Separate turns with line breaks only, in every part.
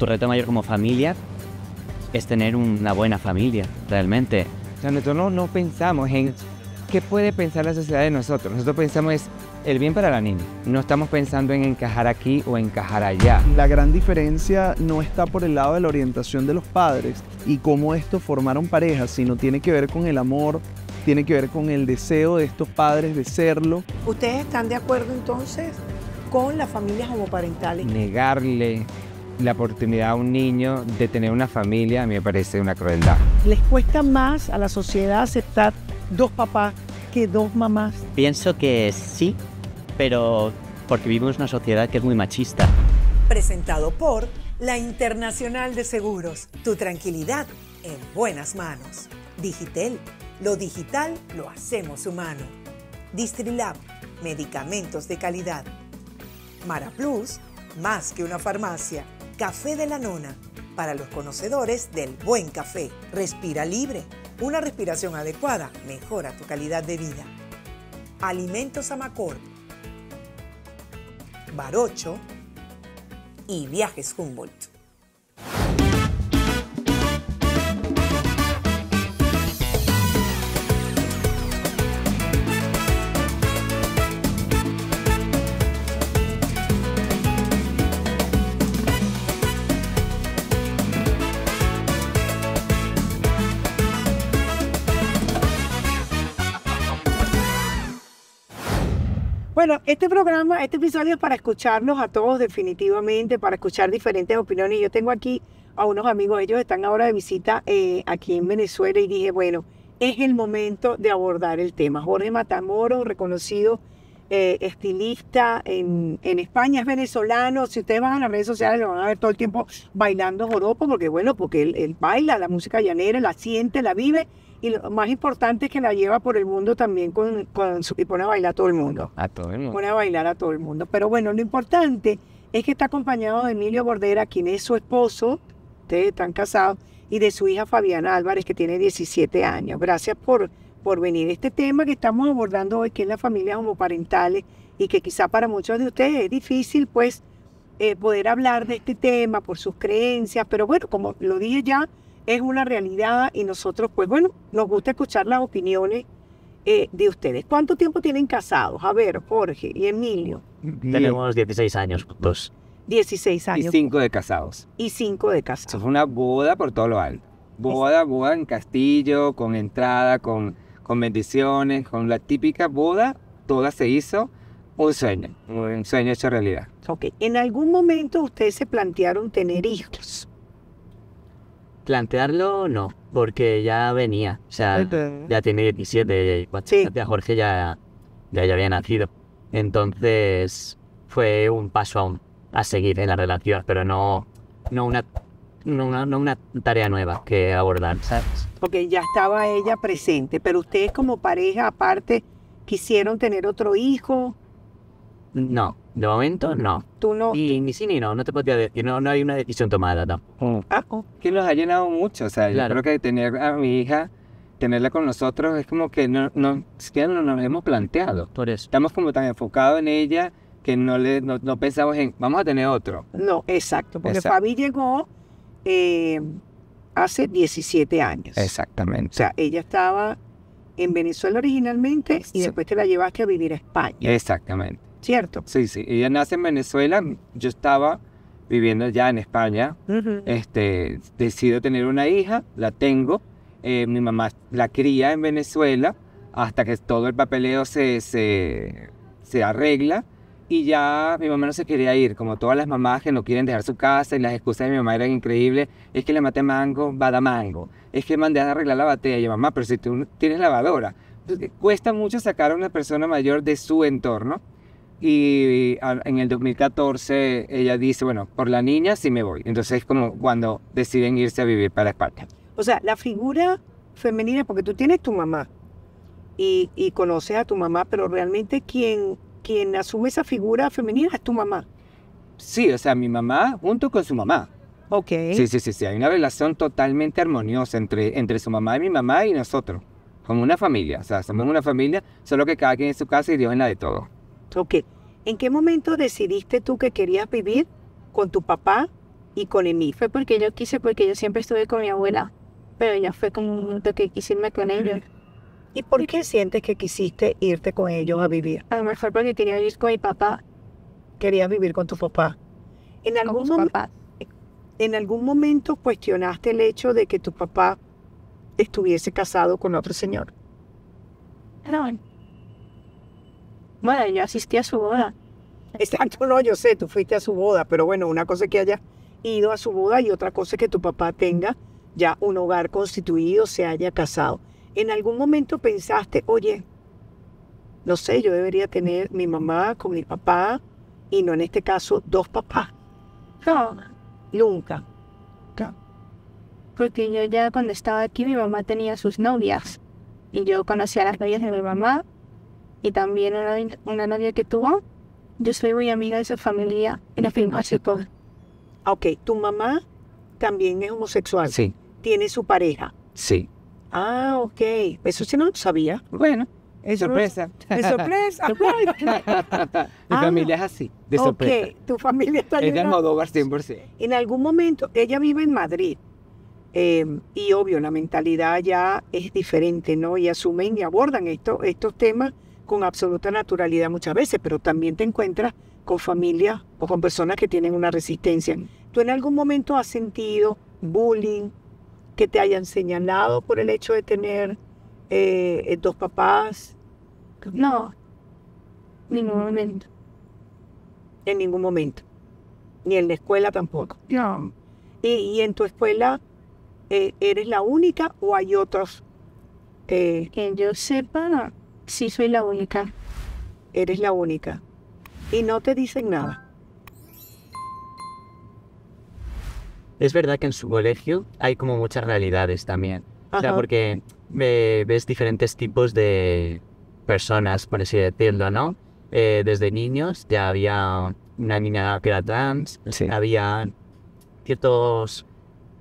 tu reto mayor como familia es tener una buena familia, realmente.
O sea, nosotros no, no pensamos en qué puede pensar la sociedad de nosotros. Nosotros pensamos es el bien para la niña. No estamos pensando en encajar aquí o encajar allá.
La gran diferencia no está por el lado de la orientación de los padres y cómo estos formaron parejas, sino tiene que ver con el amor, tiene que ver con el deseo de estos padres de serlo.
¿Ustedes están de acuerdo entonces con las familias homoparentales?
Negarle la oportunidad a un niño de tener una familia a mí me parece una crueldad.
¿Les cuesta más a la sociedad aceptar dos papás que dos mamás?
Pienso que sí, pero porque vivimos en una sociedad que es muy machista.
Presentado por la Internacional de Seguros. Tu tranquilidad en buenas manos. Digitel. Lo digital lo hacemos humano. Distrilab. Medicamentos de calidad. Mara Plus. Más que una farmacia. Café de la Nona. Para los conocedores del buen café. Respira libre. Una respiración adecuada mejora tu calidad de vida. Alimentos Amacor. Barocho y Viajes Humboldt.
Bueno, este programa, este episodio es para escucharnos a todos definitivamente, para escuchar diferentes opiniones. Yo tengo aquí a unos amigos, ellos están ahora de visita eh, aquí en Venezuela y dije, bueno, es el momento de abordar el tema. Jorge Matamoro, reconocido eh, estilista en, en, España, es venezolano. Si ustedes van a las redes sociales, lo van a ver todo el tiempo bailando joropo, porque bueno, porque él baila la música llanera, la siente, la vive y lo más importante es que la lleva por el mundo también con, con su, y pone a bailar a todo el mundo.
A todo el mundo.
Pone a bailar a todo el mundo. Pero bueno, lo importante es que está acompañado de Emilio Bordera, quien es su esposo, ustedes están casados, y de su hija Fabiana Álvarez, que tiene 17 años. Gracias por, por venir. Este tema que estamos abordando hoy, que es las familias homoparentales, y que quizá para muchos de ustedes es difícil, pues, eh, poder hablar de este tema por sus creencias, pero bueno, como lo dije ya, es una realidad y nosotros, pues bueno, nos gusta escuchar las opiniones eh, de ustedes. ¿Cuánto tiempo tienen casados? A ver, Jorge y Emilio.
Tenemos 16 años, dos.
16
Y
años.
cinco de casados.
Y cinco de
Eso
casados.
fue una boda por todo lo alto. Boda, boda en castillo, con entrada, con, con bendiciones, con la típica boda. Toda se hizo un sueño, un sueño hecho realidad.
Ok. ¿En algún momento ustedes se plantearon tener hijos?
Plantearlo no, porque ya venía. O sea, ya tiene 17, y
Sí.
ya Jorge ya, ya, ya había nacido. Entonces fue un paso aún a seguir en la relación, pero no, no, una, no, una, no una tarea nueva que abordar, ¿sabes?
Porque ya estaba ella presente, pero ustedes como pareja aparte quisieron tener otro hijo.
No, de momento no.
Tú no.
Y ni sí ni no, no te podría decir, no, no hay una decisión tomada tampoco.
Ah, oh,
Que nos ha llenado mucho. O sea, yo creo que tener a mi hija, tenerla con nosotros, es como que no, no, siquiera no nos hemos planteado.
Por eso.
Estamos como tan enfocados en ella que no, le, no, no pensamos en, vamos a tener otro.
no, exacto. Porque
Exacto.
Fabi llegó eh, hace 17 años. O
Exactamente.
sea, ella estaba en Venezuela originalmente y
Sí.
después te la llevaste a vivir a España,
Exactamente.
¿Cierto?
Sí, sí. Ella nace en Venezuela, yo estaba viviendo ya en España.
Ujú.
Este, decido tener una hija, la tengo. eh, mi mamá la cría en Venezuela hasta que todo el papeleo se, se, se arregla. Y ya mi mamá no se quería ir, como todas las mamás que no quieren dejar su casa y las excusas de mi mamá eran increíbles. Es que le maté mango, va a dar mango. Es que mandé a arreglar la batería. Y yo, mamá, pero si tú tienes lavadora. Entonces, cuesta mucho sacar a una persona mayor de su entorno. Y en el 2014 ella dice, bueno, por la niña sí me voy. Entonces es como cuando deciden irse a vivir para España.
O sea, la figura femenina, porque tú tienes tu mamá y, y conoces a tu mamá, pero realmente quien, quien asume esa figura femenina es tu mamá.
Sí, o sea, mi mamá junto con su mamá.
Ok.
Sí, sí, sí, sí. Hay una relación totalmente armoniosa entre, entre su mamá y mi mamá y nosotros. Como una familia. O sea, somos una familia, solo que cada quien en su casa y Dios en la de todo.
Ok. ¿En qué momento decidiste tú que querías vivir con tu papá Y con Emi.
Fue porque yo quise, porque yo siempre estuve con mi abuela, pero ya fue como un momento que quise irme con ellos.
¿Y por qué sientes que quisiste irte con ellos a vivir?
A lo mejor porque quería vivir con mi papá,
Querías vivir con tu papá. En algún,
papás.
¿En algún momento cuestionaste el hecho de que tu papá estuviese casado con otro señor?
No. Bueno, yo asistí a su boda.
Exacto, no, yo sé, tú fuiste a su boda, pero bueno, una cosa es que hayas ido a su boda y otra cosa es que tu papá tenga ya un hogar constituido, se haya casado. ¿En algún momento pensaste, oye, no sé, yo debería tener mi mamá con mi papá y no en este caso dos papás?
No,
Nunca.
porque yo ya cuando estaba aquí mi mamá tenía sus novias. Y yo conocí a las novias de mi mamá y también una, una novia que tuvo. Yo soy muy amiga de su familia y la fuimos hace poco.
Ah, Ok, tu mamá también es homosexual,
Sí,
tiene su pareja.
sí.
Ah, ok, eso sí no lo sabía.
Bueno,
Eso no-
sorpresa.
Es sorpresa.
Mi
Ah,
familia es así, de sorpresa.
ok, tu familia está
Es de
llena-
Almodóvar 100%.
En algún momento, ella vive en Madrid. eh, y obvio, la mentalidad ya es diferente, ¿no? Y asumen y abordan esto, estos temas con absoluta naturalidad muchas veces, pero también te encuentras con familias o con personas que tienen una resistencia. ¿Tú en algún momento has sentido bullying que te hayan señalado por el hecho de tener eh, dos papás?
No, ningún momento.
En ningún momento. Ni en la escuela tampoco.
No,
¿Y, y en tu escuela eh, eres la única o hay otros? eh,
que yo sepa. Sí soy la única.
eres la única. Y no te dicen nada.
Es verdad que en su colegio hay como muchas realidades también. O sea,
Ajá.
porque ve- ves diferentes tipos de personas, por así decirlo, ¿no? Eh, desde niños ya había una niña que era trans,
Sí.
había ciertos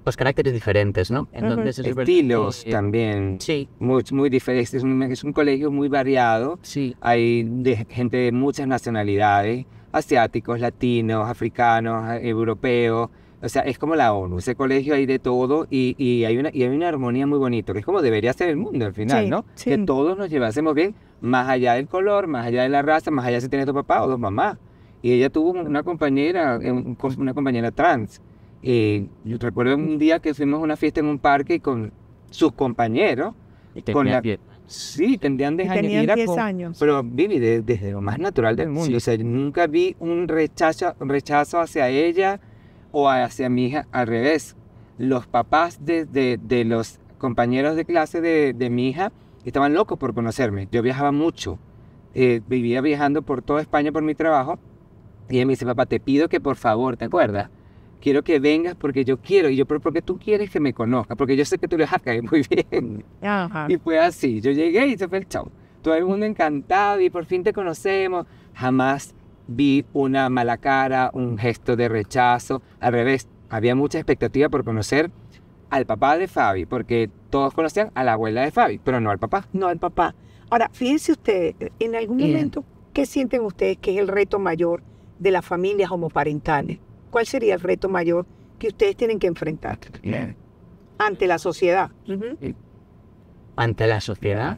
pues, caracteres diferentes, ¿no? Entonces es verdad
Estilos
que-
también.
Sí,
Muy, muy diferentes. Es un, es un colegio muy variado.
sí.
Hay de gente de muchas nacionalidades, asiáticos, latinos, africanos, eh, europeos. O sea, es como la ONU. Ese colegio hay de todo y, y hay una, y hay una armonía muy bonita, que es como debería ser el mundo al final,
Sí,
¿no?
sí.
Que todos nos llevásemos bien, más allá del color, más allá de la raza, más allá si tienes dos papás o dos mamás. Y ella tuvo una compañera, eh, un- una compañera trans. Y yo recuerdo un día que fuimos a una fiesta en un parque y con sus compañeros,
Y
con la-
pie-
sí, tendrían 10
Y
años. y
tenían
era
10
con-
años.
pero Vivi, de- desde lo más natural del mundo.
Sí.
O sea, yo nunca vi un rechazo, rechazo hacia ella o hacia mi hija al revés. Los papás de, de- de los compañeros de clase de, de mi hija estaban locos por conocerme. Yo viajaba mucho. Eh, vivía viajando por toda España por mi trabajo. Y ella me dice, papá, te pido que por favor, ¿te acuerdas? Quiero que vengas porque yo quiero. Y yo, pero porque tú quieres que me conozca. Porque yo sé que tú le vas a caer muy bien.
Ajá.
Y fue así. Yo llegué y se fue el chau. Todo el mundo encantado y por fin te conocemos. Jamás vi una mala cara, un gesto de rechazo. Al revés, había mucha expectativa por conocer al papá de Fabi, porque todos conocían a la abuela de Fabi, pero no al papá.
No, el papá. Ahora, fíjense ustedes, en algún
Bien.
momento, ¿qué sienten ustedes que es el reto mayor de las familias homoparentales? ¿Cuál sería el reto mayor que ustedes tienen que enfrentar ante la sociedad?
ante la sociedad.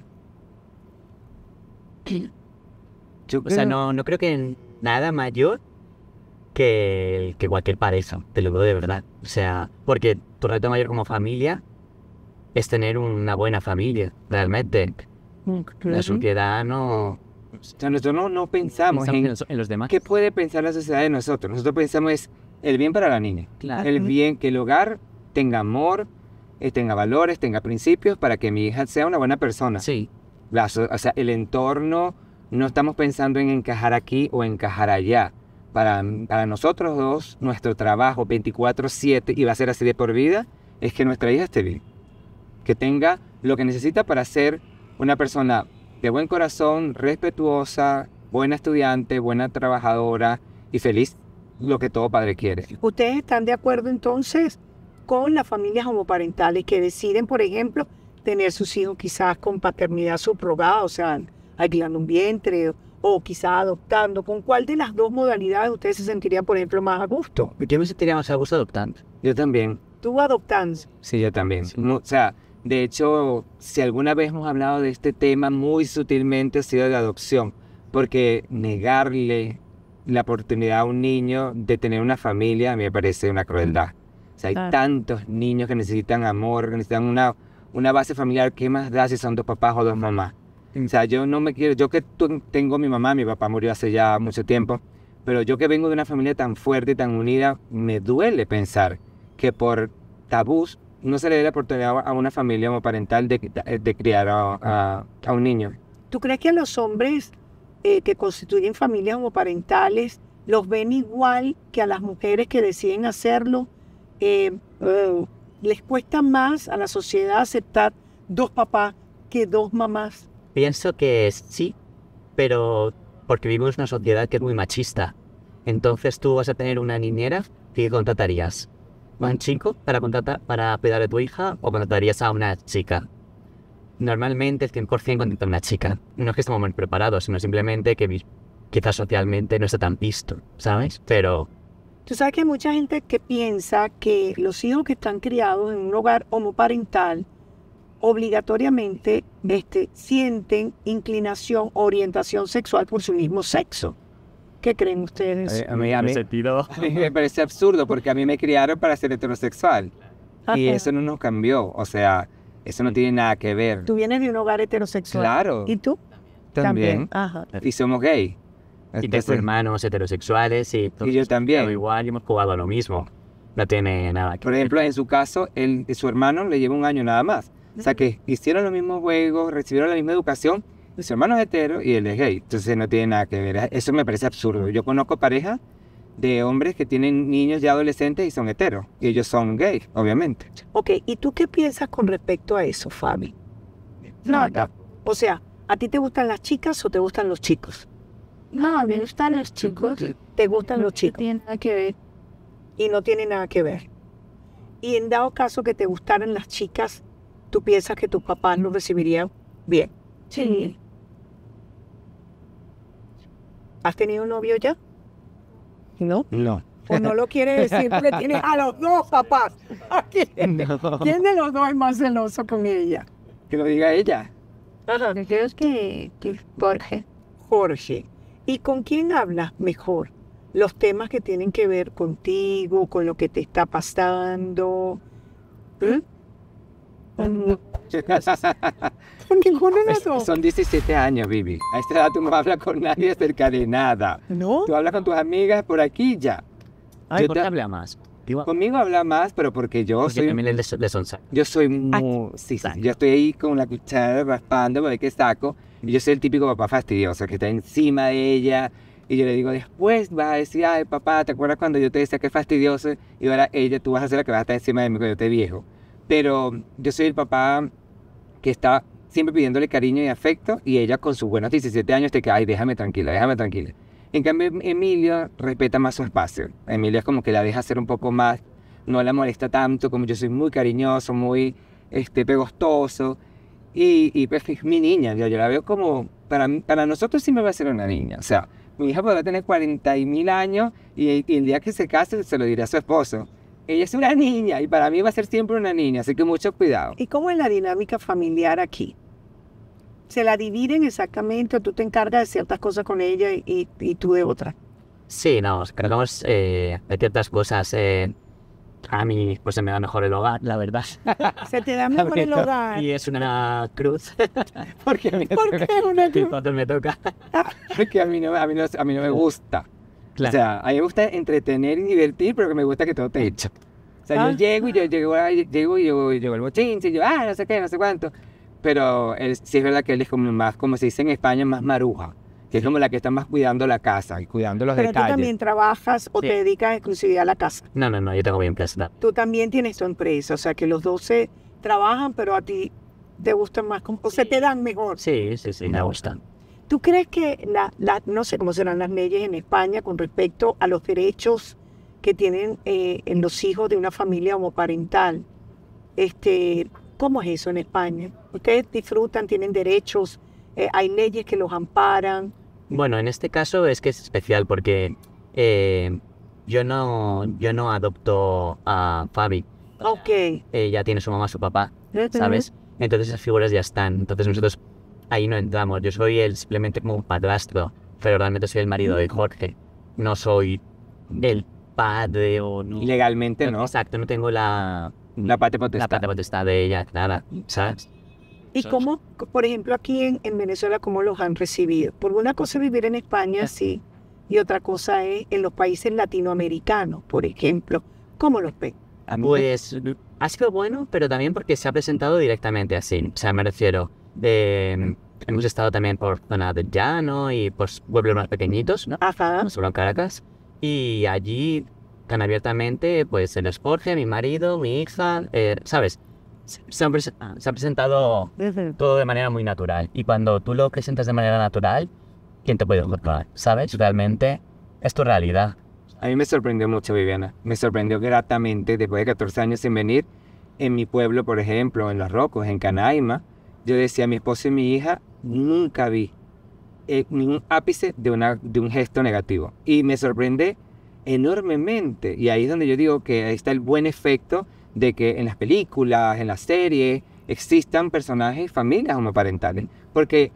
Yo
O sea, no, no creo que nada mayor que, que cualquier pareja, te lo digo de verdad. O sea, porque tu reto mayor como familia es tener una buena familia, realmente. La sociedad no...
O sea, nosotros no, no pensamos
Pensamos
en
en los, en los demás.
qué puede pensar la sociedad de nosotros. Nosotros pensamos es el bien para la niña.
Claro.
El bien, que el hogar tenga amor, eh, tenga valores, tenga principios para que mi hija sea una buena persona.
Sí,
La o sea, el entorno, no estamos pensando en encajar aquí o encajar allá. Para, para nosotros dos, nuestro trabajo 24/7, y va a ser así de por vida, es que nuestra hija esté bien. Que tenga lo que necesita para ser una persona de buen corazón, respetuosa, buena estudiante, buena trabajadora y feliz, lo que todo padre quiere.
¿Ustedes están de acuerdo entonces con las familias homoparentales que deciden, por ejemplo, tener sus hijos quizás con paternidad subrogada, o sea, alquilando un vientre o quizá adoptando, ¿con cuál de las dos modalidades usted se sentiría, por ejemplo, más a gusto?
Yo me sentiría más a gusto adoptando.
Yo también.
Tú adoptando.
Sí, yo también. O sea, de hecho, si alguna vez hemos hablado de este tema, muy sutilmente ha sido de adopción, porque negarle la oportunidad a un niño de tener una familia a mí me parece una crueldad. O sea, hay
Claro.
tantos niños que necesitan amor, que necesitan una, una base familiar. ¿Qué más da si son dos papás o dos mamás? O sea, yo no me quiero, yo que tengo mi mamá, mi papá murió hace ya mucho tiempo, pero yo que vengo de una familia tan fuerte y tan unida, me duele pensar que por tabús no se le dé la oportunidad a una familia homoparental de, de criar a, a- a un niño.
¿Tú crees que a los hombres eh, que constituyen familias homoparentales los ven igual que a las mujeres que deciden hacerlo? Eh, eh, ¿Les cuesta más a la sociedad aceptar dos papás que dos mamás?
Pienso que sí, pero porque vivimos en una sociedad que es muy machista. Entonces tú vas a tener una niñera, ¿qué contratarías? ¿A un chico para, contratar, para cuidar de tu hija o contratarías a una chica? Normalmente el 100% contrata a una chica. No es que estemos muy preparados, sino simplemente que quizás socialmente no está tan visto, ¿sabes? Pero
Tú sabes que hay mucha gente que piensa que los hijos que están criados en un hogar homoparental obligatoriamente este, sienten inclinación o orientación sexual por su mismo sexo. ¿Qué creen ustedes?
Eh, a mí, a mí-
sentido...
a mí me parece absurdo porque a mí me criaron para ser heterosexual y
Ajá.
eso no nos cambió. O sea, eso no tiene nada que ver.
Tú vienes de un hogar heterosexual.
Claro,
¿Y tú?
también.
Ajá.
Y somos gay.
Y tengo
Entonces,
hermanos heterosexuales y...
y yo también.
Pero igual y hemos jugado a lo mismo. No tiene nada que
Por ejemplo, en su caso, él, su hermano le lleva un año nada más. O sea que hicieron los mismos juegos, recibieron la misma educación. Su hermano es hetero y él es gay. Entonces no tiene nada que ver. Eso me parece absurdo. Yo conozco parejas de hombres que tienen niños ya adolescentes y son heteros. Y ellos son gay, obviamente.
Ok, ¿y tú qué piensas con respecto a eso, Fabi?
No, no,
O sea, ¿a ti te gustan las chicas o te gustan los chicos?
no, me gustan los chicos.
Te gustan los
No
chicos
tiene nada que ver.
y no tiene nada que ver. Y en dado caso que te gustaran las chicas, ¿tú piensas que tus papás lo recibirían bien?
Sí.
¿Has tenido un novio ya? ¿No?
No.
¿O no lo quiere decir porque tienes a los dos papás? ¿A ¿Quién, quién de los dos es más celoso con ella?
Que lo diga ella.
Ajá.
Yo creo que, que Jorge.
Jorge. ¿Y con quién hablas mejor? Los temas que tienen que ver contigo, con lo que te está pasando. ¿Eh? Con ninguno de los dos.
Son 17 años, Vivi. A esta edad tú no hablas con nadie acerca de nada.
¿No?
Tú hablas con tus amigas por aquí ya.
Ay, ¿por qué habla más? Digo,
Conmigo habla más, pero porque yo
porque
soy
también le, le son
Yo soy muy... Sí, sí, yo estoy ahí con la cuchara raspando para ver qué saco. Y yo soy el típico papá fastidioso que está encima de ella. Y yo le digo, después vas a decir, ay, papá, ¿te acuerdas cuando yo te decía que es fastidioso? Y ahora ella, tú vas a ser la que vas a estar encima de mí cuando yo esté viejo. Pero yo soy el papá que está siempre pidiéndole cariño y afecto. Y ella con sus buenos 17 años te queda, ay, déjame tranquila, déjame tranquila. En cambio, Emilio respeta más su espacio. Emilio es como que la deja hacer un poco más no la molesta tanto, como yo soy muy cariñoso, muy este, pegostoso. Y, y pues es mi niña, yo, yo la veo como, para, para nosotros me va a ser una niña. O sea, mi hija podrá tener 40 y mil años y, y el día que se case se lo dirá a su esposo. Ella es una niña y para mí va a ser siempre una niña, así que mucho cuidado.
¿Y cómo es la dinámica familiar aquí? ¿Se la dividen exactamente o tú te encargas de ciertas cosas con ella y, y tú de otras?
Sí, no, nos cargamos eh, de ciertas cosas. eh, a mí, pues se me da mejor el hogar, la verdad.
Se te da mejor el hogar.
Y es una cruz.
Porque a mí no,
¿Por qué una cruz?
cuando me toca.
porque a mí no, a mí no, a mí no me gusta. O sea, a mí me gusta entretener y divertir, pero que me gusta que todo esté hecho. O sea,
Ah.
yo llego y yo llego, llego y yo llego el bochinche y yo, ah, no sé qué, no sé cuánto. Pero él, sí es verdad que él es como más, como se dice en España, más maruja. Que es como la que está más cuidando la casa y cuidando los
Pero tú
detalles.
también trabajas o
Sí.
te dedicas exclusividad a la casa.
No, no, no, yo tengo bien empresa.
Tú también tienes tu empresa, o sea que los dos se trabajan, pero a ti te gustan más, o se te dan mejor.
Sí, sí, sí, me gustan.
¿Tú crees que la, la- no sé cómo serán las leyes en España con respecto a los derechos que tienen eh, en los hijos de una familia homoparental? Este, ¿Cómo es eso en España? ¿Ustedes disfrutan, tienen derechos? eh, ¿Hay leyes que los amparan?
Bueno, en este caso es que es especial porque eh, yo no yo no adopto a Fabi.
Ok.
Ella tiene su mamá, su papá, ¿sabes? Entonces esas figuras ya están. Entonces nosotros ahí no entramos. Yo soy el, simplemente como un padrastro, pero realmente soy el marido de Jorge. No soy el padre o no.
Legalmente no.
Exacto, no tengo la,
La
la
potestad.
patria potestad de ella, nada, ¿sabes?
¿Y cómo, por ejemplo, aquí en, en Venezuela, cómo los han recibido? Por una cosa es vivir en España, sí, y otra cosa es en los países latinoamericanos, por ejemplo. ¿Cómo los ven?
Pues ha sido bueno, pero también porque se ha presentado directamente así. O sea, me refiero, de, hemos estado también por zona de llano y por pueblos más pequeñitos, ¿no?
Ajá.
Solo en Caracas. Y allí, tan abiertamente, pues el Jorge, mi marido, mi hija, eh, ¿sabes? Se, se han prese- se ha presentado todo de manera muy natural. Y cuando tú lo presentas de manera natural, ¿quién te puede juzgar? ¿Sabes? Realmente es tu realidad.
A mí me sorprendió mucho, Viviana. Me sorprendió gratamente después de 14 años sin venir. En mi pueblo, por ejemplo, en Los Rocos, en Canaima, yo decía a mi esposo y mi hija, nunca vi eh, ningún ápice de, un gesto negativo. Y me sorprende enormemente. Y ahí es donde yo digo que ahí está el buen efecto de que en las películas, en las series, existan personajes y familias homoparentales. Porque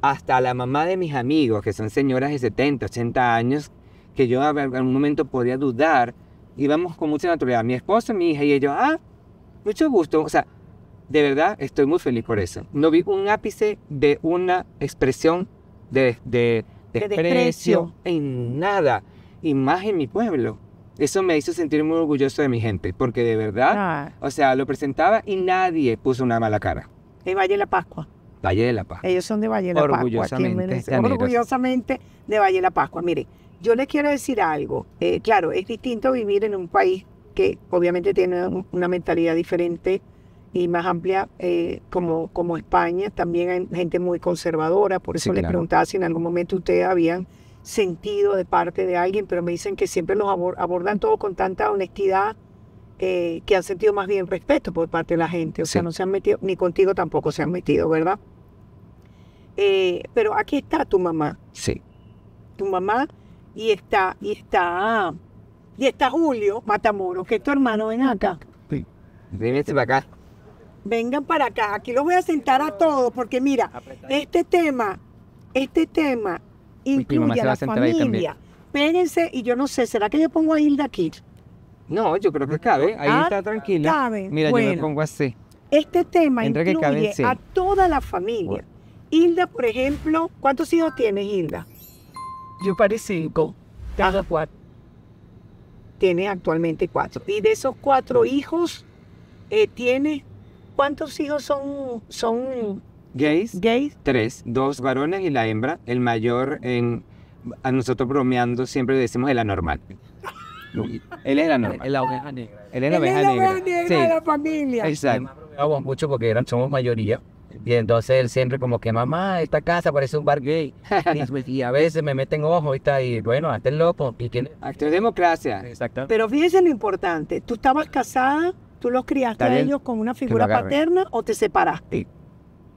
hasta la mamá de mis amigos, que son señoras de 70, 80 años, que yo en algún momento podía dudar, íbamos con mucha naturalidad. Mi esposo, mi hija y ellos, ah, mucho gusto. O sea, de verdad estoy muy feliz por eso. No vi un ápice de una expresión de, de,
De
desprecio
desprecio.
en nada. Y más en mi pueblo. Eso me hizo sentir muy orgulloso de mi gente, porque de verdad,
Ah,
o sea, lo presentaba y nadie puso una mala cara.
en Valle de la Pascua.
Valle de la Paz.
Ellos son de Valle de la Pascua. en
Orgullosamente
de Valle de la Pascua. Mire, yo les quiero decir algo. Eh, claro, es distinto vivir en un país que obviamente tiene un- una mentalidad diferente y más amplia eh, como, como España. También hay gente muy conservadora. Por
Sí,
eso les
claro.
preguntaba si en algún momento ustedes habían sentido de parte de alguien, pero me dicen que siempre los abor- abordan todo con tanta honestidad eh, que han sentido más bien respeto por parte de la gente. O sea,
Sí.
no se han metido, ni contigo tampoco se han metido, ¿verdad? Eh, pero aquí está tu mamá,
Sí.
tu mamá, y está, y está, y está Julio Matamoros, que es tu hermano, ven acá.
Véngase para acá.
Vengan para acá, aquí los voy a sentar a todos, porque mira, este tema, este tema incluye a la familia. Péguense, y yo no sé, ¿será que yo pongo a Hilda aquí?
No, yo creo que cabe. Ahí
Ah,
está tranquila.
cabe.
Mira, yo me pongo así.
Este tema
que caben
incluye a toda la familia. Hilda, por ejemplo, ¿cuántos hijos tienes, Hilda?
Yo paré cinco. Cada cuatro.
Tienes actualmente cuatro. Y de esos cuatro hijos, eh, tienes, ¿cuántos hijos son, son
Gays,
gays?
tres, dos varones y la hembra. El mayor, en, a nosotros bromeando, siempre decimos el anormal. Él es el anormal.
la oveja negra.
Él es la
Él
oveja negra.
negra
Sí,
de la familia.
exacto.
Bromeábamos mucho porque eran, somos mayoría. Y entonces él siempre como que, mamá, esta casa parece un bar gay. Y, y a veces me meten ojo y está ahí, bueno, hazte el loco. ¿Y quién?
Acto de democracia.
Exacto.
Pero fíjense lo importante. ¿Tú estabas casada? ¿Tú los criaste a ellos con una figura paterna o te separaste?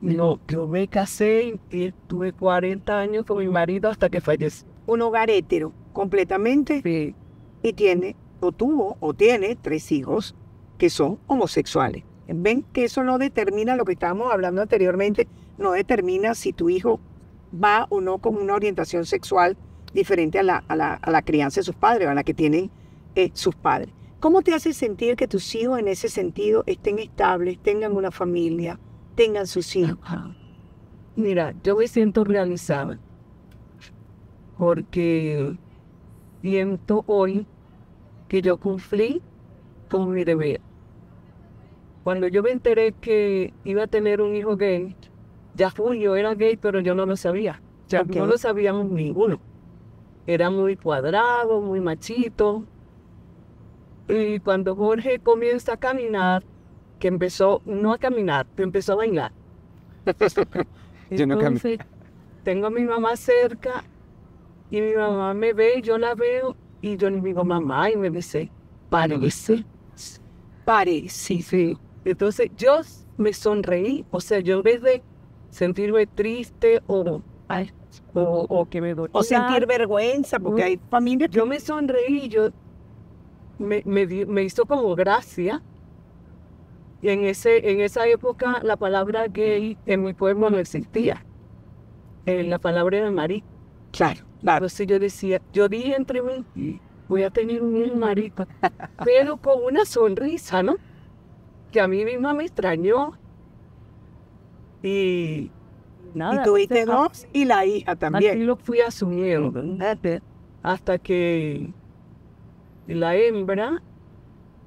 No, yo me casé y tuve 40 años con mi marido hasta que falleció.
Un hogar hétero, completamente.
Sí.
y tiene, o tuvo, o tiene tres hijos que son homosexuales. Ven que eso no determina lo que estábamos hablando anteriormente, no determina si tu hijo va o no con una orientación sexual diferente a la, a la, a la crianza de sus padres, o a la que tienen eh, sus padres. ¿Cómo te hace sentir que tus hijos en ese sentido estén estables, tengan una familia, tengan sus hijos?
Mira, yo me siento realizada porque siento hoy que yo cumplí con mi deber. Cuando yo me enteré que iba a tener un hijo gay, ya Julio era gay, pero yo no lo sabía. No lo sabíamos ninguno. Era muy cuadrado, muy machito. Y cuando Jorge comienza a caminar, que empezó, no a caminar, pero empezó a bailar.
Yo no camino.
Entonces, tengo a mi mamá cerca y mi mamá me ve, yo la veo y yo le digo mamá y me dice, parece.
Parece.
Sí, sí. Entonces yo me sonreí, o sea, yo en vez de sentirme triste o ay, o, o que me dolía.
O sentir vergüenza, porque hay familias que
Yo me sonreí, yo me, me, di- me hizo como gracia. Y en, ese, en esa época la palabra gay en mi pueblo no existía. Eh, la palabra era marico.
Claro, claro.
Entonces yo decía, yo dije entre mí, voy a tener un hijo marico, pero con una sonrisa, ¿no? Que a mí misma me extrañó. Y nada.
y tuviste dos y la hija
Así
también.
lo fui asumiendo. Hasta que la hembra,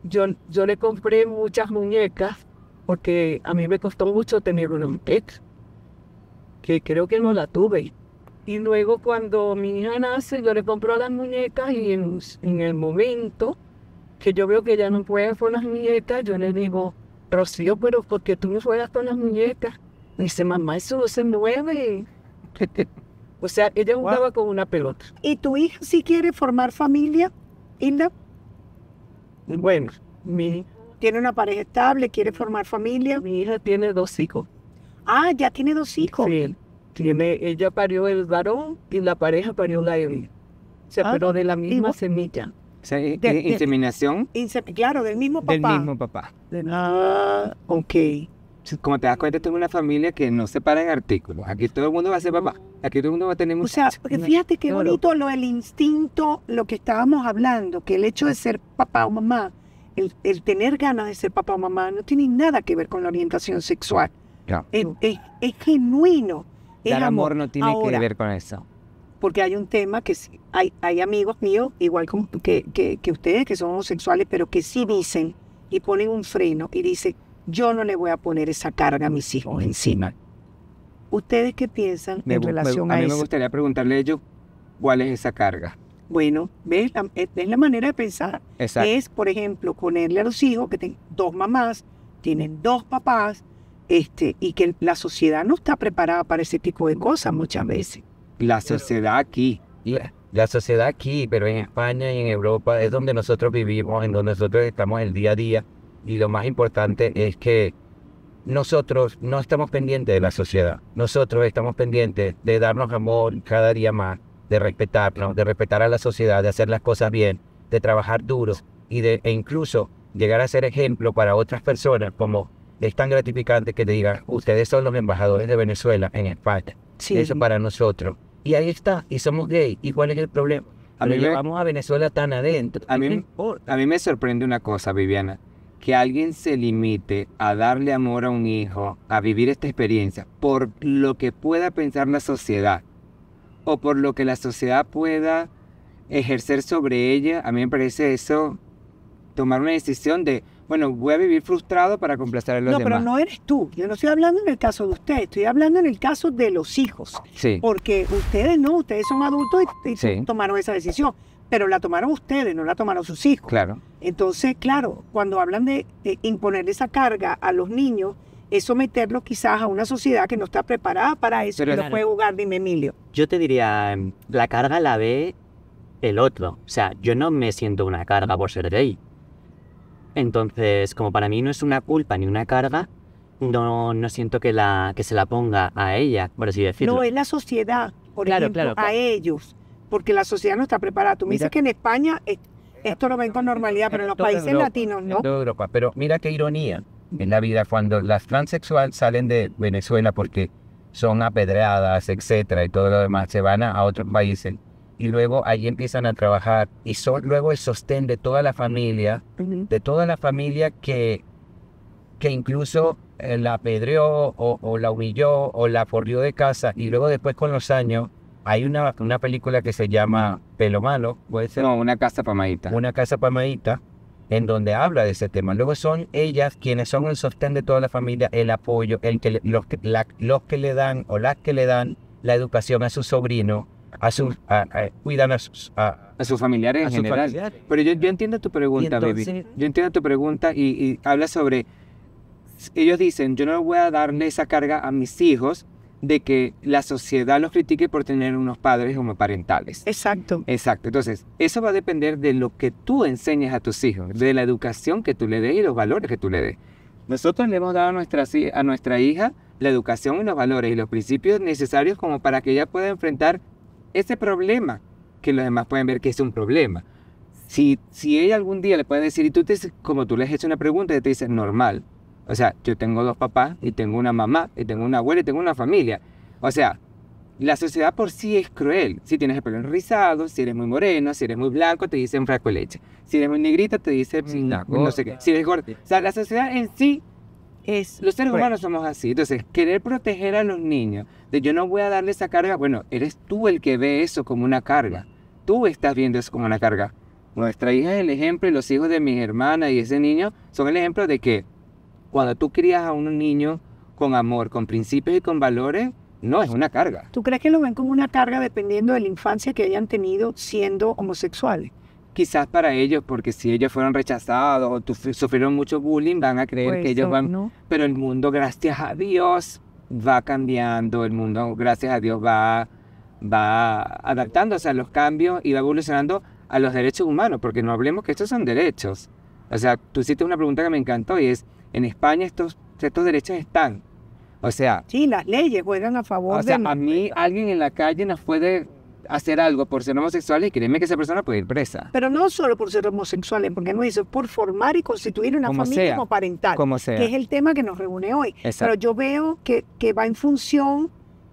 yo, yo le compré muchas muñecas, porque a mí me costó mucho tener una muñeca, que creo que no la tuve. Y luego cuando mi hija nace, yo le compro las muñecas y en, en el momento que yo veo que ya no puede con las muñecas, yo le digo, Rocío, pero ¿por qué tú no juegas con las muñecas? Me dice, mamá, eso no se mueve. O sea, ella jugaba con una pelota.
¿Y tu hija sí quiere formar familia, Hilda?
Bueno, mi,
¿Tiene una pareja estable, quiere formar familia?
mi hija tiene dos hijos.
Ah, ya tiene dos hijos.
Sí, tiene, ella parió el varón y la pareja parió la hembra. O sea,
Ah,
pero de la misma semilla.
O sea,
De- de-
inseminación
Inse- Claro, del mismo papá.
del mismo papá.
Ah, ok.
Como te das cuenta, tengo una familia que no se para en artículos. Aquí todo el mundo va a ser papá. Aquí todo el mundo va a tener
O sea,
muchachos.
porque fíjate qué bonito lo del instinto, lo que estábamos hablando, que el hecho de ser papá o mamá, el, el tener ganas de ser papá o mamá, no tiene nada que ver con la orientación sexual.
No.
Es, es- es genuino.
Dar amor no tiene
Ahora,
que ver con eso.
porque hay un tema que sí, hay, hay amigos míos, igual como que, que, que ustedes, que son homosexuales, pero que sí dicen y ponen un freno y dicen, yo no le voy a poner esa carga a mis hijos encima. ¿Ustedes qué piensan
Me
en
gu- me-
relación
a
a,
mí me gustaría preguntarle a ellos cuál es esa carga.
Bueno, ¿ves? La, la manera de pensar.
Exacto.
Es, por ejemplo, ponerle a los hijos que tienen dos mamás, tienen dos papás, este, y que la sociedad no está preparada para ese tipo de cosas muchas veces.
La sociedad aquí.
La, la sociedad aquí, pero en España y en Europa es donde nosotros vivimos, en donde nosotros estamos el día a día. Y lo más importante es que nosotros no estamos pendientes de la sociedad. Nosotros estamos pendientes de darnos amor cada día más, de respetarnos, de respetar a la sociedad, de hacer las cosas bien, de trabajar duro y de e incluso llegar a ser ejemplo para otras personas, como es tan gratificante que te digan, ustedes son los embajadores de Venezuela en España.
Sí.
Eso para nosotros. Y ahí está, y somos gay. ¿Y cuál es el problema?
A
A
mí me-
llevamos a Venezuela tan adentro.
A mí. A mí me sorprende una cosa, Viviana, que alguien se limite a darle amor a un hijo, a vivir esta experiencia, por lo que pueda pensar la sociedad o por lo que la sociedad pueda ejercer sobre ella. A mí me parece eso tomar una decisión de, bueno, voy a vivir frustrado para complacer a los
No, pero
demás.
no eres tú. Yo no estoy hablando en el caso de usted, estoy hablando en el caso de los hijos.
Sí,
Porque ustedes no, ustedes son adultos y, y
Sí.
tomaron esa decisión. Pero la tomaron ustedes, no la tomaron sus hijos.
claro.
Entonces, claro, cuando hablan de eh, imponer esa carga a los niños, es someterlos quizás a una sociedad que no está preparada para eso.
Pero
y
claro.
puede jugar, dime Emilio.
Yo te diría, em, la carga la ve el otro. O sea, yo no me siento una carga por ser gay. Entonces, como para mí no es una culpa ni una carga, no, no siento que, la, que se la ponga a ella, por así decirlo.
No, es la sociedad, por
Claro,
ejemplo,
claro,
a ellos, porque la sociedad no está preparada. Tú me
Mira.
dices que en España esto lo ven con normalidad, pero en los países
Europa,
latinos
en
no.
toda Europa. Pero mira qué ironía en la vida cuando las transexuales salen de Venezuela porque son apedreadas, etcétera, y todo lo demás, se van a, a otros países y luego allí empiezan a trabajar y son luego el sostén de toda la familia, de toda la familia que, que incluso eh, la apedreó o, o la humilló o la corrió de casa y luego después con los años hay una, una película que se llama Pelo Malo, puede ser
No, una casa pamadita.
una casa pamadita en donde habla de ese tema. Luego son ellas quienes son el sostén de toda la familia, el apoyo, el que los, que, la- los que le dan o las que le dan la educación a su sobrino, a sus, a- a- cuidan a sus, a,
A sus familiares
a
en general.
familiares.
Pero yo, yo entiendo tu pregunta, baby.
entonces-
Yo entiendo tu pregunta y, y habla sobre. Ellos dicen: Yo no voy a darle esa carga a mis hijos de que la sociedad los critique por tener unos padres homoparentales.
Exacto.
Exacto. Entonces, eso va a depender de lo que tú enseñes a tus hijos, de la educación que tú le des y los valores que tú le des. Nosotros le hemos dado a nuestra, a nuestra hija la educación y los valores y los principios necesarios como para que ella pueda enfrentar ese problema que los demás pueden ver que es un problema. Si, si ella algún día le puede decir, y tú te, como tú le has hecho una pregunta, ella te dice, normal. O sea, yo tengo dos papás y tengo una mamá y tengo una abuela y tengo una familia. O sea, la sociedad por sí es cruel. Si tienes el pelo enrizado, si eres muy moreno, si eres muy blanco, te dicen frasco de leche. Si eres muy negrita, te dicen
Sí, la
no sé qué. Si eres gordo. O sea, la sociedad en sí
Es
los seres humanos somos así. Entonces, querer proteger a los niños, de yo no voy a darle esa carga, bueno, eres tú el que ve eso como una carga. Tú estás viendo eso como una carga. Nuestra hija es el ejemplo y los hijos de mis hermanas y ese niño son el ejemplo de que cuando tú crías a un niño con amor, con principios y con valores, no es una carga.
¿Tú crees que lo ven como una carga dependiendo de la infancia que hayan tenido siendo homosexuales?
Quizás para ellos, porque si ellos fueron rechazados o tu- sufrieron mucho bullying, van a creer
Puede
que ellos van
¿no?
pero el mundo, gracias a Dios, va cambiando, el mundo, gracias a Dios, va, va adaptándose a los cambios y va evolucionando a los derechos humanos, porque no hablemos que estos son derechos. O sea, tú hiciste una pregunta que me encantó y es, en España estos, estos derechos están. O sea,
Sí, las leyes juegan a favor
o sea,
de...
a mí alguien en la calle nos puede hacer algo por ser homosexuales y créeme que esa persona puede ir presa.
Pero no solo por ser homosexuales, porque no dice por formar y constituir una
Como
familia
sea,
homoparental,
Como sea.
que es el tema que nos reúne hoy. Pero
Exacto.
yo veo que, que va en función,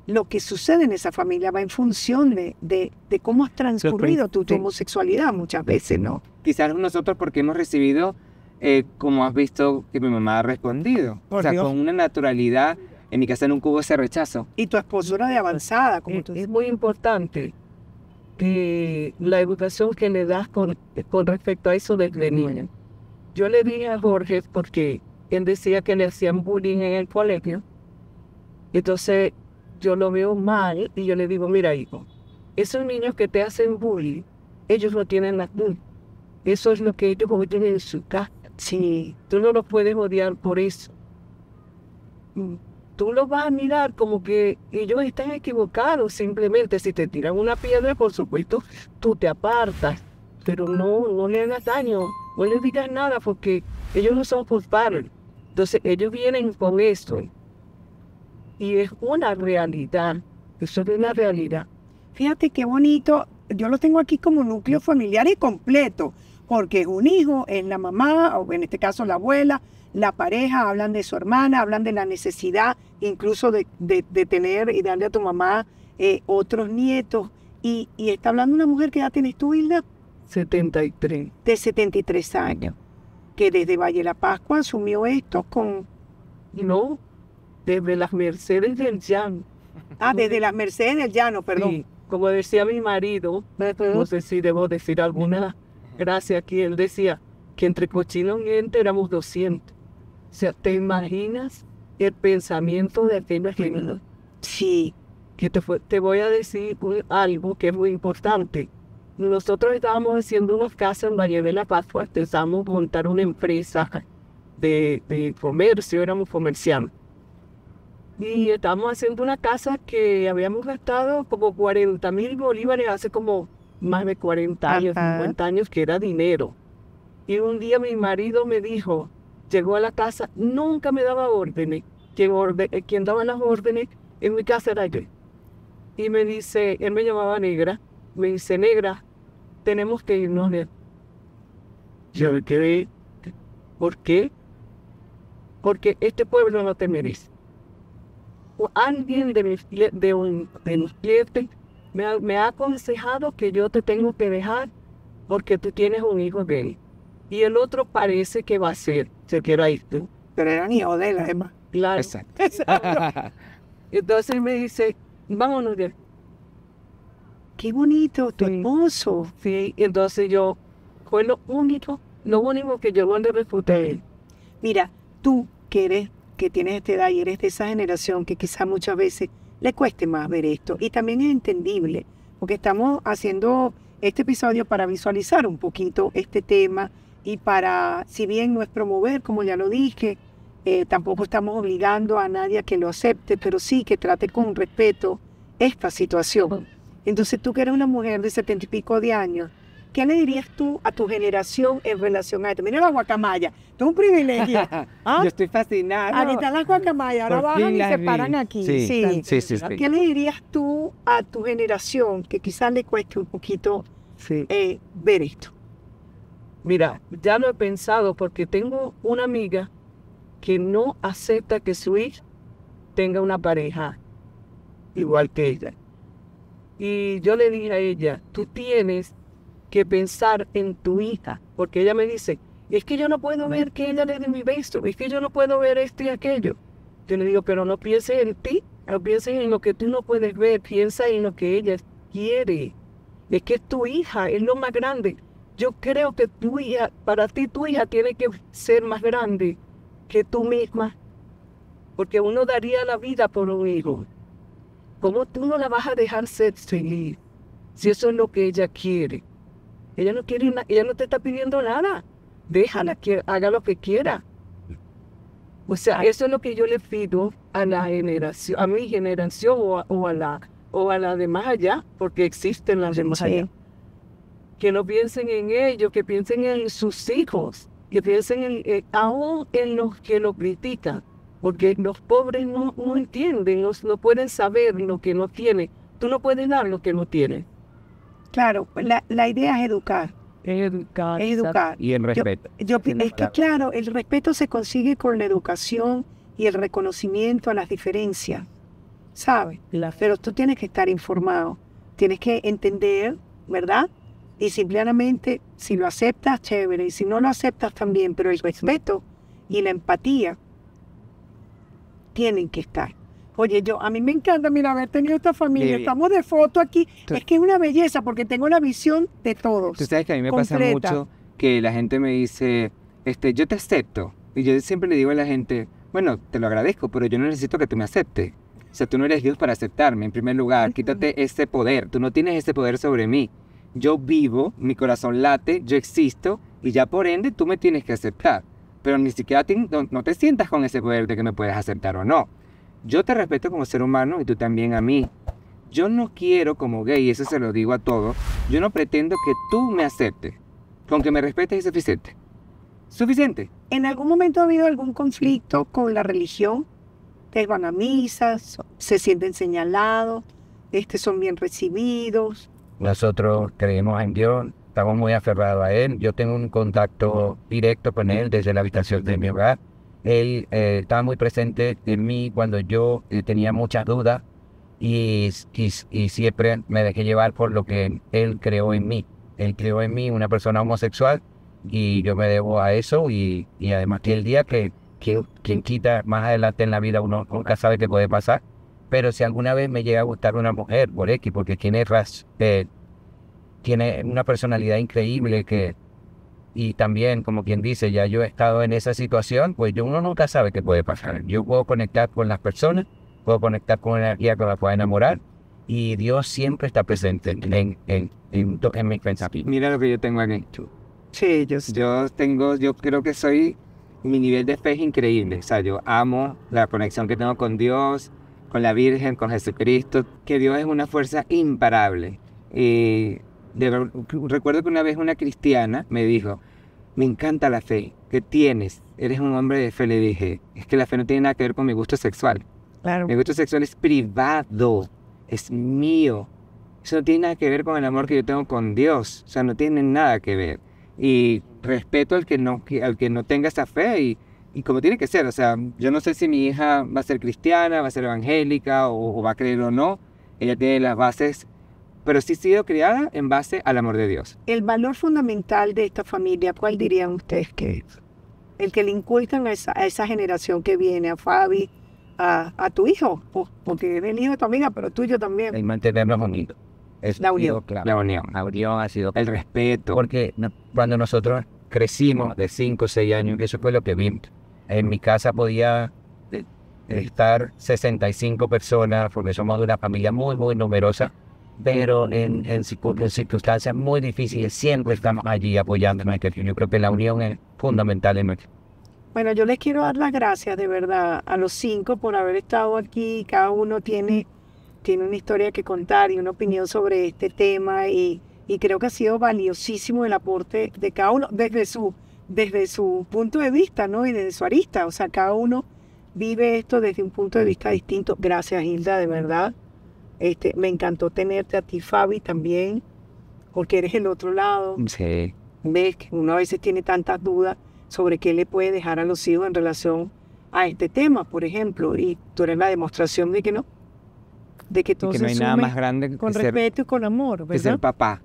lo que sucede en esa familia va en función de, de, de cómo has transcurrido tu, tu homosexualidad muchas veces, ¿no?
quizás nosotros porque hemos recibido, eh, como has visto que mi mamá ha respondido,
Por
o sea,
Dios.
con una naturalidad, en mi casa nunca hubo ese rechazo.
Y tu esposo era de avanzada, como
Es,
tú
es
dices.
muy importante que la educación que le das con, con respecto a eso desde niño. Yo le dije a Jorge, porque él decía que le hacían bullying en el colegio, entonces yo lo veo mal y yo le digo, mira hijo, esos niños que te hacen bullying, ellos no tienen la culpa. Eso es lo que ellos oyen en su casa.
Sí,
Tú no los puedes odiar por eso. Mm, Tú los vas a mirar como que ellos están equivocados. Simplemente si te tiran una piedra, por supuesto, tú te apartas. Pero no, no le hagas daño. No les digas nada porque ellos no son culpables. Entonces ellos vienen con esto. Y es una realidad. Eso es una realidad.
Fíjate qué bonito. Yo lo tengo aquí como núcleo familiar y completo, porque es un hijo, es la mamá, o en este caso la abuela, la pareja, hablan de su hermana, hablan de la necesidad incluso de, de- de tener y darle a tu mamá eh, otros nietos. Y, y está hablando una mujer que ya tienes tú, Hilda,
73.
de 73 años, que desde Valle de la Pascua asumió esto con,
No, desde las Mercedes del Llano.
ah, desde las Mercedes del Llano, perdón.
Sí, como decía mi marido, no sé si debo decir alguna gracia aquí, él decía que entre cochino y gente éramos 200. O sea, ¿te imaginas el pensamiento de aquellos que
Sí,
que te, fue- te voy a decir algo que es muy importante. Nosotros estábamos haciendo unas casas en Valle de la Pascua, empezamos a montar una empresa de, de comercio, éramos comerciantes. Y estábamos haciendo una casa que habíamos gastado como 40 mil bolívares hace como más de 40 años,
Ajá.
50 años, que era dinero. Y un día mi marido me dijo, llegó a la casa, nunca me daba órdenes. Quien, orde- eh, quien daba las órdenes en mi casa era yo. Y me dice, él me llamaba negra, me dice, negra, tenemos que irnos de... Yo me quedé, ¿por qué? Porque este pueblo no te merece. O alguien de mis, de un, de mis clientes me ha, me ha aconsejado que yo te tengo que dejar porque tú tienes un hijo gay. Y el otro parece que va a ser, se quiera ir tú.
pero eran hijos de él, además.
Claro.
Exacto.
Entonces me dice, vámonos de aquí".
Qué bonito, tu
Sí.
esposo.
Sí, entonces yo, fue lo único, lo único que yo le refuté.
Mira, tú que eres, que tienes esta edad y eres de esa generación que quizás muchas veces le cueste más ver esto. Y también es entendible, porque estamos haciendo este episodio para visualizar un poquito este tema y para, si bien no es promover, como ya lo dije, eh, tampoco estamos obligando a nadie a que lo acepte, pero sí que trate con respeto esta situación. Entonces tú que eres una mujer de setenta y pico de años, ¿qué le dirías tú a tu generación en relación a esto? Mira la guacamaya, esto es un privilegio. ¿Ah?
Yo estoy fascinado.
Aquí están las guacamayas, ahora bajan y se
vi.
paran aquí.
Sí,
Sí.
sí, sí, sí.
¿Qué le dirías tú a tu generación que quizás le cueste un poquito eh, ver esto?
Mira, ya lo he pensado porque tengo una amiga que no acepta que su hija tenga una pareja igual que ella. Y yo le dije a ella, tú tienes que pensar en tu hija, porque ella me dice, es que yo no puedo ver que ella le dé mi beso, es que yo no puedo ver esto y aquello. Yo le digo, pero no pienses en ti, no pienses en lo que tú no puedes ver, piensa en lo que ella quiere. Es que es tu hija, es lo más grande. Yo creo que tu hija, para ti tu hija tiene que ser más grande que tú misma, porque uno daría la vida por un hijo. ¿Cómo tú no la vas a dejar ser feliz si eso es lo que ella quiere? Ella no quiere na- ella no te está pidiendo nada. Déjala que haga lo que quiera. O sea, eso es lo que yo le pido a la generación, a mi generación o a, o a la o a la de más allá, porque existen las de más
Sí.
allá. Que no piensen en ellos, que piensen en sus hijos, que piensen en, eh, aún en los que lo critican, porque los pobres no, no entienden, no, no pueden saber lo que no tienen. Tú no puedes dar lo que no tienes.
Claro, la, la idea es educar,
Es educar.
educar.
Y el respeto.
Yo, es que claro, el respeto se consigue con la educación y el reconocimiento a las diferencias, ¿sabes? Pero tú tienes que estar informado, tienes que entender, ¿verdad? Y simplemente, si lo aceptas, chévere, y si no lo aceptas también, pero el respeto y la empatía tienen que estar. Oye, yo, a mí me encanta, mira, haber tenido esta familia, estamos de foto aquí,
Tú-
es que es una belleza porque tengo la visión de todos.
Tú sabes que a mí me pasa
Concreta.
mucho que la gente me dice, este, yo te acepto. Y yo siempre le digo a la gente, bueno, te lo agradezco, pero yo no necesito que tú me aceptes. O sea, tú no eres Dios para aceptarme, en primer lugar. Quítate ese poder. Tú no tienes ese poder sobre mí. Yo vivo, mi corazón late, yo existo, y ya por ende tú me tienes que aceptar. Pero ni siquiera te- no, no te sientas con ese poder de que me puedes aceptar o no. Yo te respeto como ser humano y tú también a mí. Yo no quiero como gay, y eso se lo digo a todos, yo no pretendo que tú me aceptes. Con que me respetes es suficiente. Suficiente.
¿En algún momento ha habido algún conflicto con la religión? Ustedes van a misas, se sienten señalados, este, son bien recibidos.
Nosotros creemos en Dios, estamos muy aferrados a Él. Yo tengo un contacto directo con Él desde la habitación de mi hogar. Él eh, estaba muy presente en mí cuando yo eh, tenía muchas dudas y, y, siempre me dejé llevar por lo que Él creó en mí. Él creó en mí una persona homosexual y yo me debo a eso y, y además que el día que, que quien quita más adelante en la vida uno nunca sabe qué puede pasar. Pero si alguna vez me llega a gustar una mujer por X, porque tiene, ras- eh, tiene una personalidad increíble que, y también, como quien dice, ya yo he estado en esa situación, pues yo uno nunca sabe qué puede pasar. Yo puedo conectar con las personas, puedo conectar con una energía que la pueda enamorar, y Dios siempre está presente en, en, en, en, en mis pensamientos.
Mira lo que yo tengo aquí.
Sí, yo.
Yo tengo, yo creo que soy, mi nivel de fe es increíble. O sea, yo amo la conexión que tengo con Dios, con la Virgen, con Jesucristo, que Dios es una fuerza imparable. Y de recuerdo que una vez una cristiana me dijo, me encanta la fe que tienes, eres un hombre de fe. Le dije, es que la fe no tiene nada que ver con mi gusto sexual.
Claro.
Mi gusto sexual es privado, es mío. Eso no tiene nada que ver con el amor que yo tengo con Dios. O sea, no tiene nada que ver. Y respeto al que no, al que no tenga esa fe y, y como tiene que ser. O sea, yo no sé si mi hija va a ser cristiana, va a ser evangélica o, o va a creer o no. Ella tiene las bases, pero sí ha sido criada en base al amor de Dios.
El valor fundamental de esta familia, ¿cuál dirían ustedes que es? El que le inculcan a esa, a esa generación que viene, a Fabi, a, a tu hijo, porque es el hijo de tu amiga, pero tuyo también.
El mantenernos unidos. Eso
La unión.
clave.
La unión,
La unión ha sido
el respeto.
Porque no- cuando nosotros crecimos de 5 o 6 años, eso fue lo que vimos. En mi casa podía eh, estar 65 personas, porque somos de una familia muy, muy numerosa, pero en, en circun- en circunstancias muy difíciles siempre estamos allí apoyándonos. Yo creo que la unión es fundamental en nuestro.
Bueno, yo les quiero dar las gracias de verdad a los cinco por haber estado aquí. Cada uno tiene, tiene una historia que contar y una opinión sobre este tema y, y creo que ha sido valiosísimo el aporte de cada uno desde su, desde su punto de vista, ¿no? Y desde su arista, o sea, cada uno vive esto desde un punto de vista distinto. Gracias, Hilda, de verdad. Este, me encantó tenerte a ti, Fabi, también, porque eres el otro lado.
Sí.
Ves que uno a veces tiene tantas dudas sobre qué le puede dejar a los hijos en relación a este tema, por ejemplo, y tú eres la demostración de que no, de que
Y
todo
que
se
no hay nada más grande
con
que ser,
respeto y con amor,
que ser
¿verdad?
papá.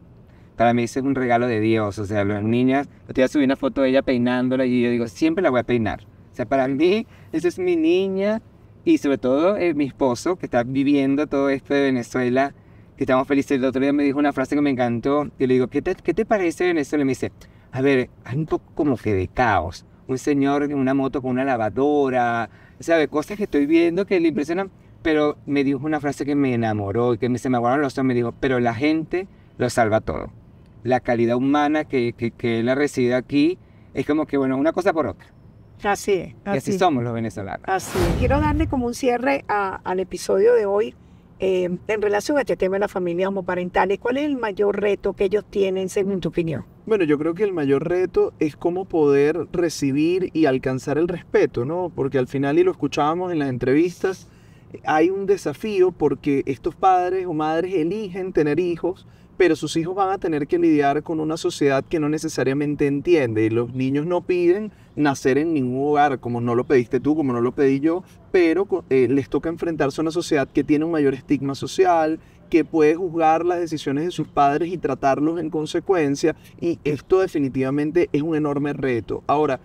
Para mí ese es un regalo de Dios. O sea, las niñas, yo te voy a subir una foto de ella peinándola y yo digo, siempre la voy a peinar. O sea, para mí, esa es mi niña y sobre todo eh, mi esposo que está viviendo todo esto de Venezuela, que estamos felices. El otro día me dijo una frase que me encantó y le digo, ¿qué te, qué te parece Venezuela? Y me dice, a ver, hay un poco como que de caos. Un señor en una moto con una lavadora, de cosas que estoy viendo que le impresionan. Pero me dijo una frase que me enamoró y que me, se me aguaron los ojos. Me dijo, pero la gente lo salva todo. La calidad humana que, que, que él ha recibido aquí es como que, bueno, una cosa por otra.
Así es,
Y así
así,
somos los venezolanos.
así es. Quiero darle como un cierre a- al episodio de hoy eh, en relación a este tema de las familias homoparentales. ¿Cuál es el mayor reto que ellos tienen según tu opinión?
Bueno, yo creo que el mayor reto es cómo poder recibir y alcanzar el respeto, ¿no? Porque al final, y lo escuchábamos en las entrevistas, hay un desafío porque estos padres o madres eligen tener hijos, pero sus hijos van a tener que lidiar con una sociedad que no necesariamente entiende. Y los niños no piden nacer en ningún hogar, como no lo pediste tú, como no lo pedí yo, pero eh, les toca enfrentarse a una sociedad que tiene un mayor estigma social, que puede juzgar las decisiones de sus padres y tratarlos en consecuencia. Y esto definitivamente es un enorme reto. Ahora,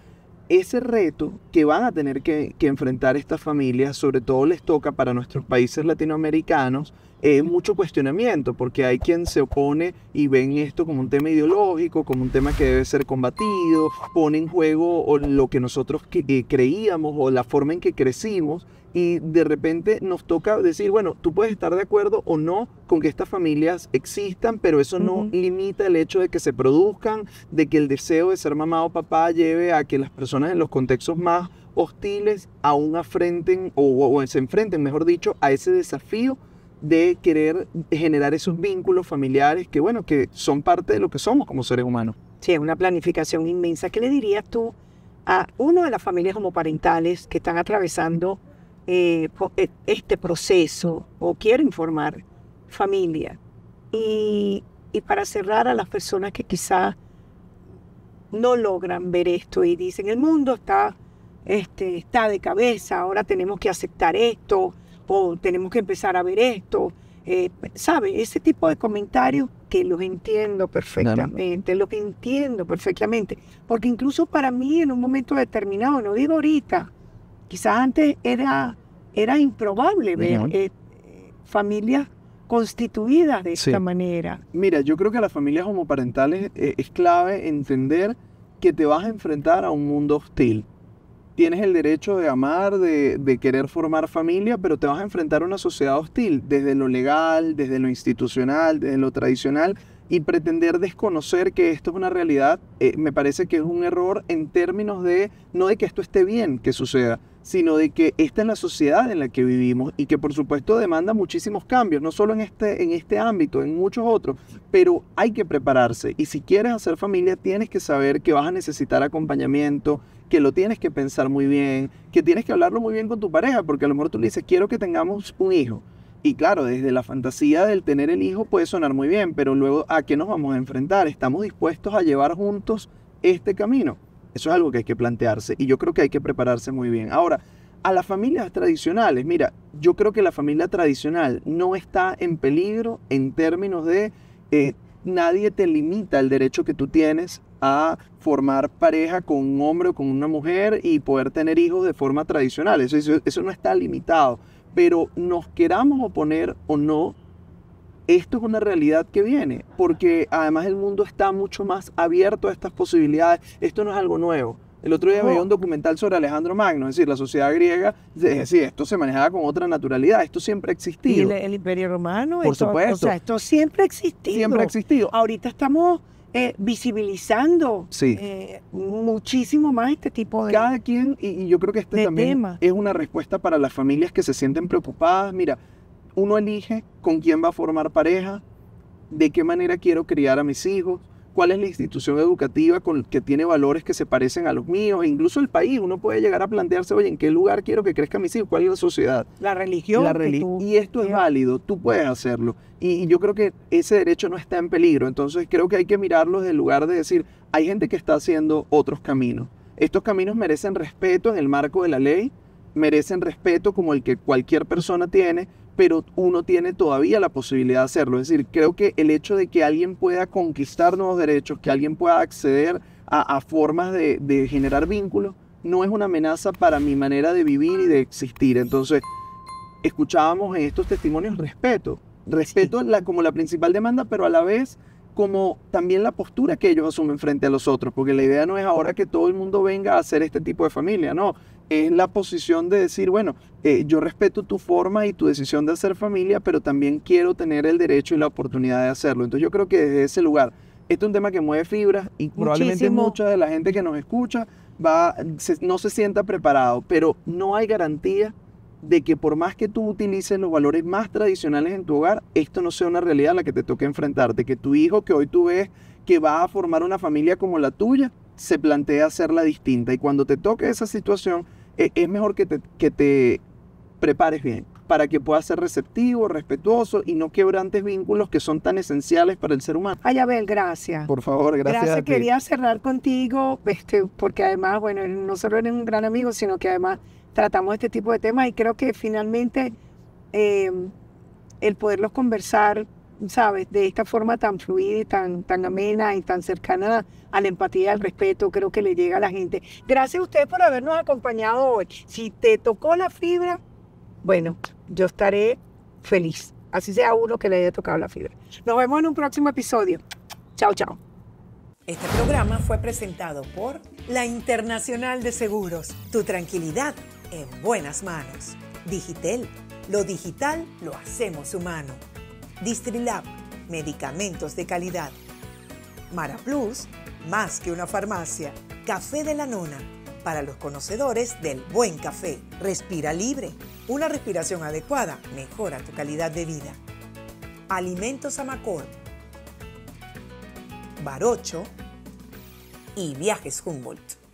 ese reto que van a tener que, que enfrentar estas familias, sobre todo les toca para nuestros países latinoamericanos, eh, mucho cuestionamiento, porque hay quien se opone y ven esto como un tema ideológico, como un tema que debe ser combatido, pone en juego o lo que nosotros que- eh, creíamos o la forma en que crecimos y de repente nos toca decir, bueno, tú puedes estar de acuerdo o no con que estas familias existan, pero eso no limita el hecho de que se produzcan, de que el deseo de ser mamá o papá lleve a que las personas en los contextos más hostiles aún afrenten o, o- o se enfrenten, mejor dicho, a ese desafío de querer generar esos vínculos familiares que, bueno, que son parte de lo que somos como seres humanos.
Sí, es una planificación inmensa. ¿Qué le dirías tú a uno de las familias homoparentales que están atravesando eh, e- este proceso o quieren formar familia? Y, y para cerrar a las personas que quizás no logran ver esto y dicen, el mundo está, este, está de cabeza, ahora tenemos que aceptar esto o tenemos que empezar a ver esto. Eh, ¿Sabe? Ese tipo de comentarios que los entiendo perfectamente, los entiendo perfectamente. Porque incluso para mí en un momento determinado, no digo ahorita, quizás antes era, era improbable ver eh, eh, familias constituidas de
Sí.
esta manera.
Mira, yo creo que a las familias homoparentales eh, es clave entender que te vas a enfrentar a un mundo hostil. Tienes el derecho de amar, de, querer formar familia, pero te vas a enfrentar a una sociedad hostil, desde lo legal, desde lo institucional, desde lo tradicional, y pretender desconocer que esto es una realidad, eh, me parece que es un error en términos de, no de que esto esté bien que suceda, sino de que esta es la sociedad en la que vivimos y que por supuesto demanda muchísimos cambios, no solo en este, en este ámbito, en muchos otros, pero hay que prepararse y si quieres hacer familia tienes que saber que vas a necesitar acompañamiento, que lo tienes que pensar muy bien, que tienes que hablarlo muy bien con tu pareja, porque a lo mejor tú le dices, quiero que tengamos un hijo. Y claro, desde la fantasía del tener el hijo puede sonar muy bien, pero luego ¿a qué nos vamos a enfrentar? ¿Estamos dispuestos a llevar juntos este camino? Eso es algo que hay que plantearse y yo creo que hay que prepararse muy bien. Ahora, a las familias tradicionales, mira, yo creo que la familia tradicional no está en peligro en términos de eh, nadie te limita el derecho que tú tienes a formar pareja con un hombre o con una mujer y poder tener hijos de forma tradicional. Eso, eso, eso no está limitado. Pero nos queramos oponer o no, esto es una realidad que viene, porque además el mundo está mucho más abierto a estas posibilidades. Esto no es algo nuevo. El otro día
No.
veía un documental sobre Alejandro Magno, es decir, la sociedad griega, es decir, esto se manejaba con otra naturalidad, esto siempre ha
Y
existido.
el, el Imperio Romano,
Por
esto-
supuesto.
o sea, esto siempre ha existido.
Siempre ha existido.
Ahorita estamos eh, visibilizando
Sí.
eh, muchísimo más este tipo de...
Cada quien, y, y yo creo que este también
tema.
es una respuesta para las familias que se sienten preocupadas. Mira, uno elige con quién va a formar pareja, de qué manera quiero criar a mis hijos, cuál es la institución educativa con, que tiene valores que se parecen a los míos, e incluso el país. Uno puede llegar a plantearse, oye, ¿en qué lugar quiero que crezca mis hijos? ¿Cuál es la sociedad?
La religión.
La
que
reli-
tú-
y esto es válido, tú puedes hacerlo. Y, y yo creo que ese derecho no está en peligro. Entonces creo que hay que mirarlo desde el lugar de decir, hay gente que está haciendo otros caminos. Estos caminos merecen respeto en el marco de la ley, merecen respeto como el que cualquier persona tiene, pero uno tiene todavía la posibilidad de hacerlo. Es decir, creo que el hecho de que alguien pueda conquistar nuevos derechos, que alguien pueda acceder a, a formas de, de generar vínculos, no es una amenaza para mi manera de vivir y de existir. Entonces, escuchábamos en estos testimonios respeto. Respeto la, como la principal demanda, pero a la vez como también la postura que ellos asumen frente a los otros, porque la idea no es ahora que todo el mundo venga a hacer este tipo de familia, no, es la posición de decir, bueno, eh, yo respeto tu forma y tu decisión de hacer familia, pero también quiero tener el derecho y la oportunidad de hacerlo. Entonces yo creo que desde ese lugar, este es un tema que mueve fibras y probablemente mucha de la gente que nos escucha va, se- no se sienta preparado, pero no hay garantía de que por más que tú utilices los valores más tradicionales en tu hogar, esto no sea una realidad a la que te toque enfrentarte, que tu hijo que hoy tú ves que va a formar una familia como la tuya, se plantea hacerla distinta. Y cuando te toque esa situación, e- es mejor que te, que te prepares bien para que puedas ser receptivo, respetuoso y no quebrantes vínculos que son tan esenciales para el ser humano.
Ay, Abel, gracias.
Por favor, gracias.
Gracias,
a ti.
quería cerrar contigo, este, porque además, bueno, no solo eres un gran amigo, sino que además tratamos este tipo de temas y creo que finalmente eh, el poderlos conversar, ¿sabes? De esta forma tan fluida y tan, tan amena y tan cercana a la empatía y al respeto, creo que le llega a la gente. Gracias a ustedes por habernos acompañado hoy. Si te tocó la fibra, bueno, yo estaré feliz. Así sea uno que le haya tocado la fibra. Nos vemos en un próximo episodio. Chao, chao.
Este programa fue presentado por la Internacional de Seguros. Tu tranquilidad en buenas manos. Digitel. Lo digital lo hacemos humano. Distrilab. Medicamentos de calidad. Mara Plus. Más que una farmacia. Café de la Nona. Para los conocedores del buen café. Respira libre. Una respiración adecuada mejora tu calidad de vida. Alimentos Amacor. Barocho y Viajes Humboldt.